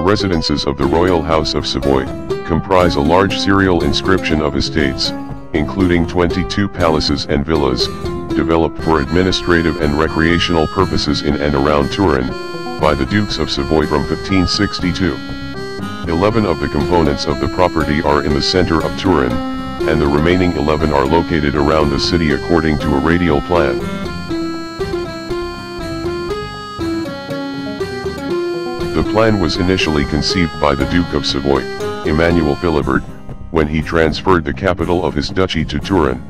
The residences of the royal house of Savoy, comprise a large serial inscription of estates, including 22 palaces and villas, developed for administrative and recreational purposes in and around Turin, by the Dukes of Savoy from 1562. Eleven of the components of the property are in the center of Turin, and the remaining 11 are located around the city according to a radial plan. The plan was initially conceived by the Duke of Savoy, Emmanuel Philibert, when he transferred the capital of his duchy to Turin.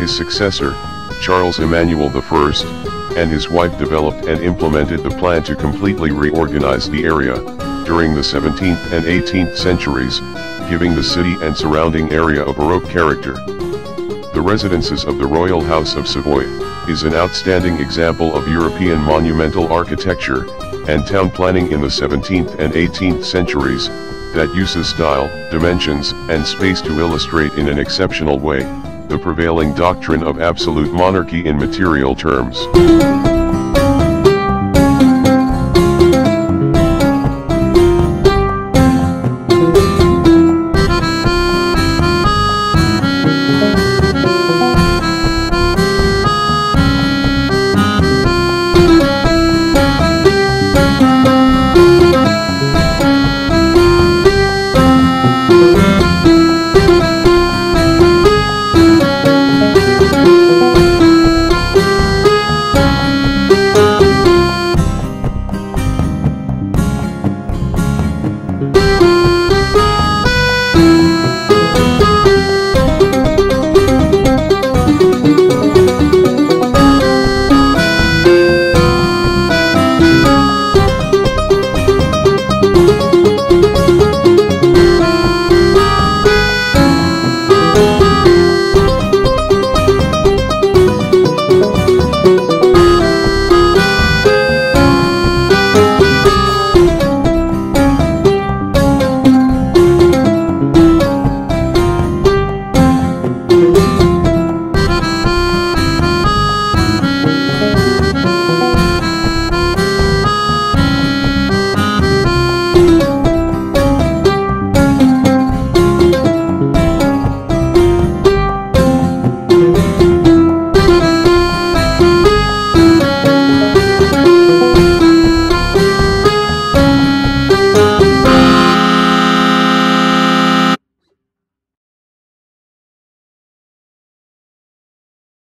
His successor, Charles Emmanuel I, and his wife developed and implemented the plan to completely reorganize the area, during the 17th and 18th centuries, giving the city and surrounding area a Baroque character. The residences of the Royal House of Savoy, is an outstanding example of European monumental architecture, and town planning in the 17th and 18th centuries, that uses style, dimensions, and space to illustrate in an exceptional way, the prevailing doctrine of absolute monarchy in material terms.